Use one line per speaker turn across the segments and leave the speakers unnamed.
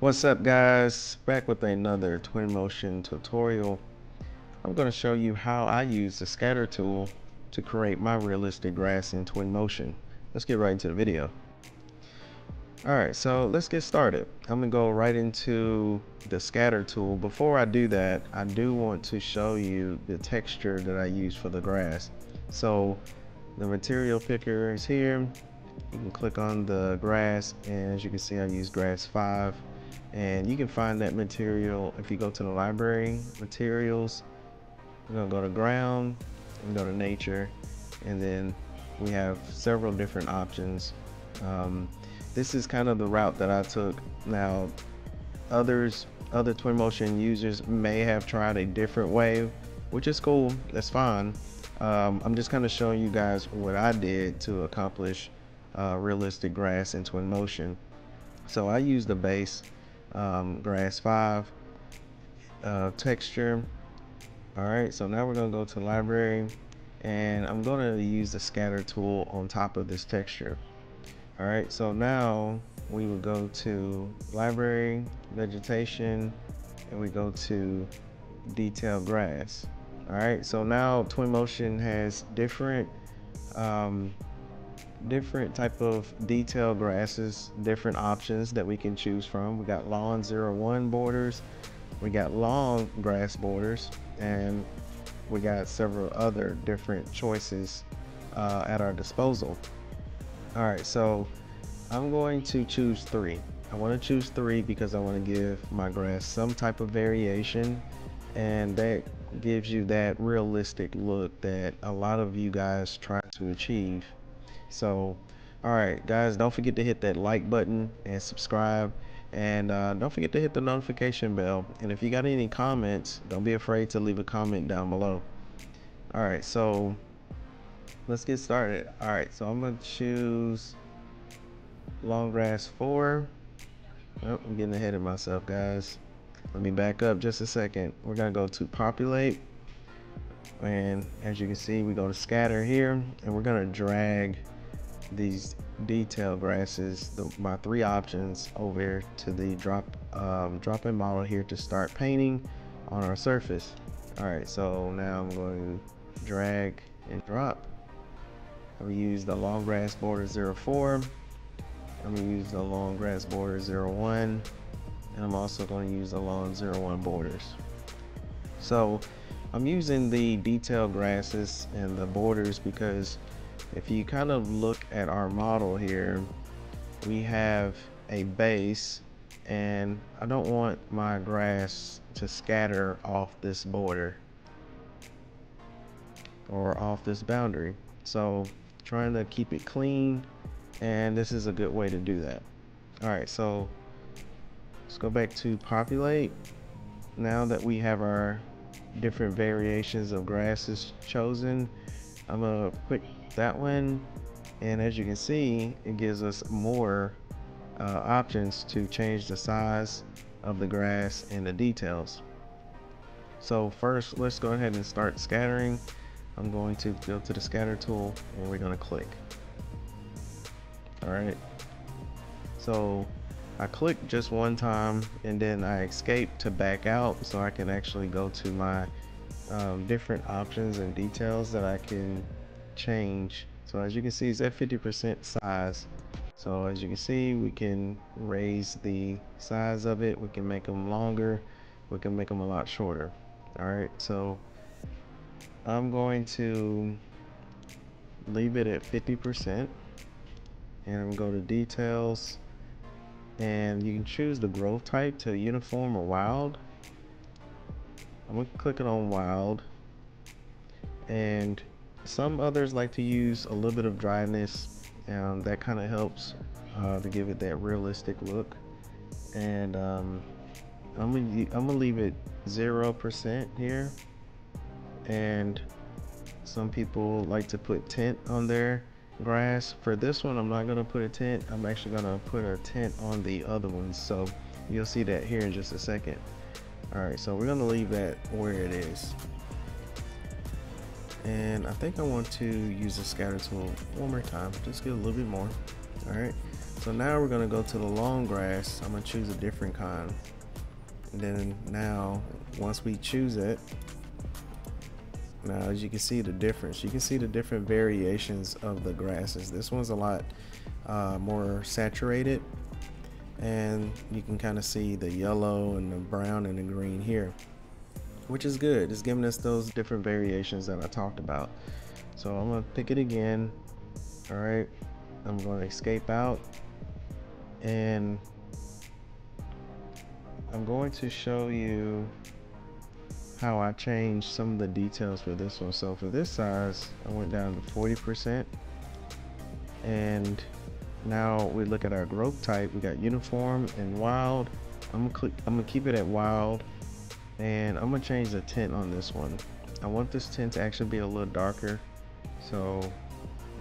What's up guys? Back with another Twinmotion tutorial. I'm going to show you how I use the scatter tool to create my realistic grass in Twinmotion. Let's get right into the video. Alright, so let's get started. I'm going to go right into the scatter tool. Before I do that, I do want to show you the texture that I use for the grass. So the material picker is here. You can click on the grass and as you can see I use grass 5 and you can find that material if you go to the library materials we're gonna go to ground and go to nature and then we have several different options. Um, this is kind of the route that I took. Now others other Twinmotion users may have tried a different way which is cool that's fine. Um, I'm just kind of showing you guys what I did to accomplish uh, realistic grass in Twinmotion so I use the base um, grass 5 uh, texture. All right so now we're gonna go to library and I'm gonna use the scatter tool on top of this texture. All right so now we will go to library vegetation and we go to detail grass. All right so now Twinmotion has different um, different type of detail grasses, different options that we can choose from. We got lawn zero one borders, we got long grass borders, and we got several other different choices uh, at our disposal. All right, so I'm going to choose three. I want to choose three because I want to give my grass some type of variation and that gives you that realistic look that a lot of you guys try to achieve so, all right, guys, don't forget to hit that like button and subscribe. And uh, don't forget to hit the notification bell. And if you got any comments, don't be afraid to leave a comment down below. All right, so let's get started. All right, so I'm gonna choose long grass four. Oh, I'm getting ahead of myself, guys. Let me back up just a second. We're gonna go to populate. And as you can see, we go to scatter here and we're gonna drag these detail grasses, the, my three options over to the drop um, drop in model here to start painting on our surface. All right, so now I'm going to drag and drop. I'm gonna use the long grass border 04. I'm gonna use the long grass border 01. And I'm also gonna use the long 01 borders. So I'm using the detail grasses and the borders because if you kind of look at our model here, we have a base and I don't want my grass to scatter off this border or off this boundary. So trying to keep it clean and this is a good way to do that. All right, so let's go back to populate. Now that we have our different variations of grasses chosen, I'm gonna click that one and as you can see it gives us more uh, options to change the size of the grass and the details. So first let's go ahead and start scattering. I'm going to go to the scatter tool and we're going to click. Alright. So I click just one time and then I escape to back out so I can actually go to my um, different options and details that I can change. So as you can see it's at 50% size. So as you can see we can raise the size of it. We can make them longer. We can make them a lot shorter. All right so I'm going to leave it at 50% and I'm going to go to details. And you can choose the growth type to uniform or wild. I'm gonna click it on wild. And some others like to use a little bit of dryness and that kind of helps uh, to give it that realistic look. And um, I'm gonna I'm gonna leave it zero percent here. And some people like to put tint on their grass. For this one I'm not gonna put a tint. I'm actually gonna put a tint on the other ones so you'll see that here in just a second. All right so we're gonna leave that where it is and I think I want to use the scatter tool one more time just get a little bit more all right so So now we're gonna go to the long grass. I'm gonna choose a different kind. And then now, once we choose it, now as you can see the difference, you can see the different variations of the grasses. This one's a lot uh, more saturated and you can kind of see the yellow and the brown and the green here which is good. It's giving us those different variations that I talked about. So I'm gonna pick it again. All right I'm to escape out. And I'm going to show you how I changed some of the details for this one. So for this size I went down to 40% and now we look at our growth type. We got uniform and wild. I'm gonna click I'm gonna keep it at wild and I'm gonna change the tint on this one. I want this tint to actually be a little darker. So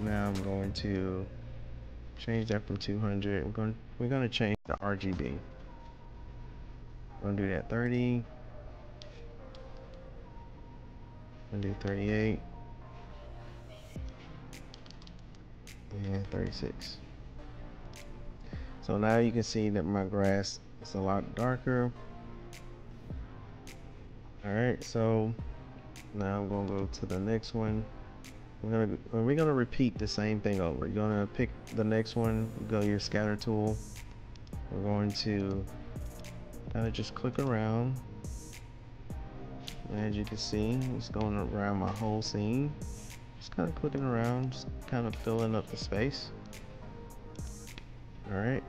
now I'm going to change that from 200 we're gonna we're going to change the RGB I'm gonna do that 30 I'm gonna do 38 and 36 so now you can see that my grass is a lot darker all right so now I'm gonna go to the next one. We're gonna we're gonna repeat the same thing over. You're gonna pick the next one? Go your scatter tool. We're going to kind of just click around. And as you can see it's going around my whole scene. Just kind of clicking around just kind of filling up the space. All right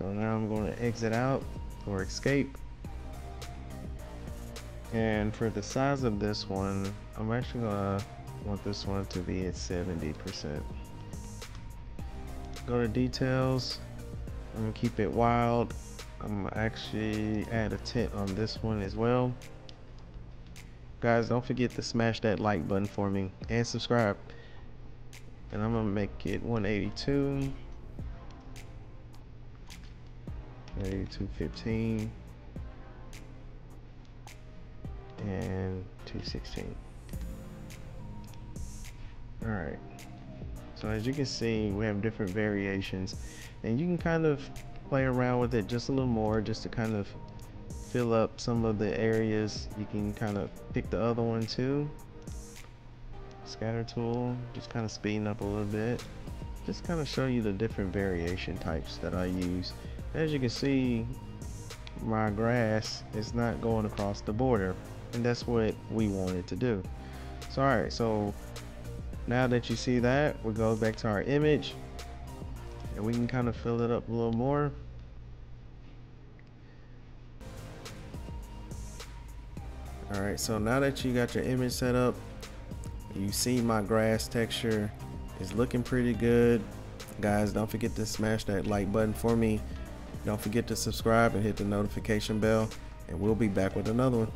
so now I'm going to exit out or escape. And for the size of this one, I'm actually to want this one to be at 70%. Go to details. I'm to keep it wild. I'm actually add a tint on this one as well. Guys, don't forget to smash that like button for me and subscribe. And I'm to make it 182. 215 and 216 all right so as you can see we have different variations. And you can kind of play around with it just a little more just to kind of fill up some of the areas. You can kind of pick the other one too. Scatter tool just kind of speeding up a little bit. Just kind of show you the different variation types that I use. As you can see my grass is not going across the border and that's what we wanted to do. So all right so now that you see that we go back to our image. And we can kind of fill it up a little more. All right so now that you got your image set up you see my grass texture is looking pretty good. Guys don't forget to smash that like button for me. Don't forget to subscribe and hit the notification bell, and we'll be back with another one.